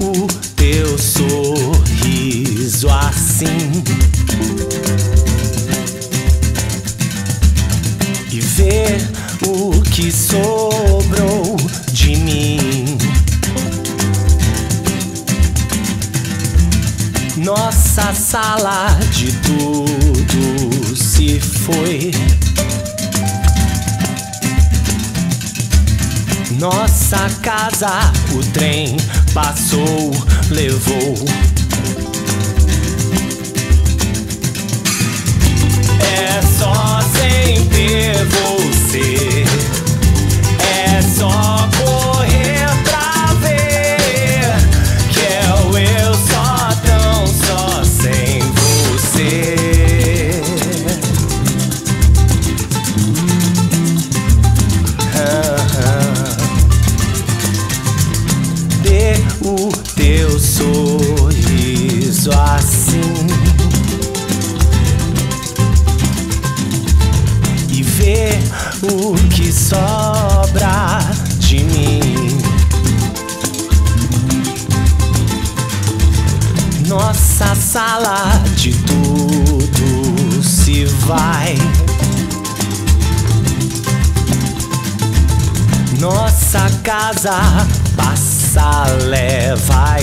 o teu sorriso assim. E ver o que sobrou de mim. Nossa sala de tudo se foi. Nossa casa, o trem passou, levou. É só sem ter você. O que sobra de mim. Nossa sala de tudo se vai. Nossa casa passa, leva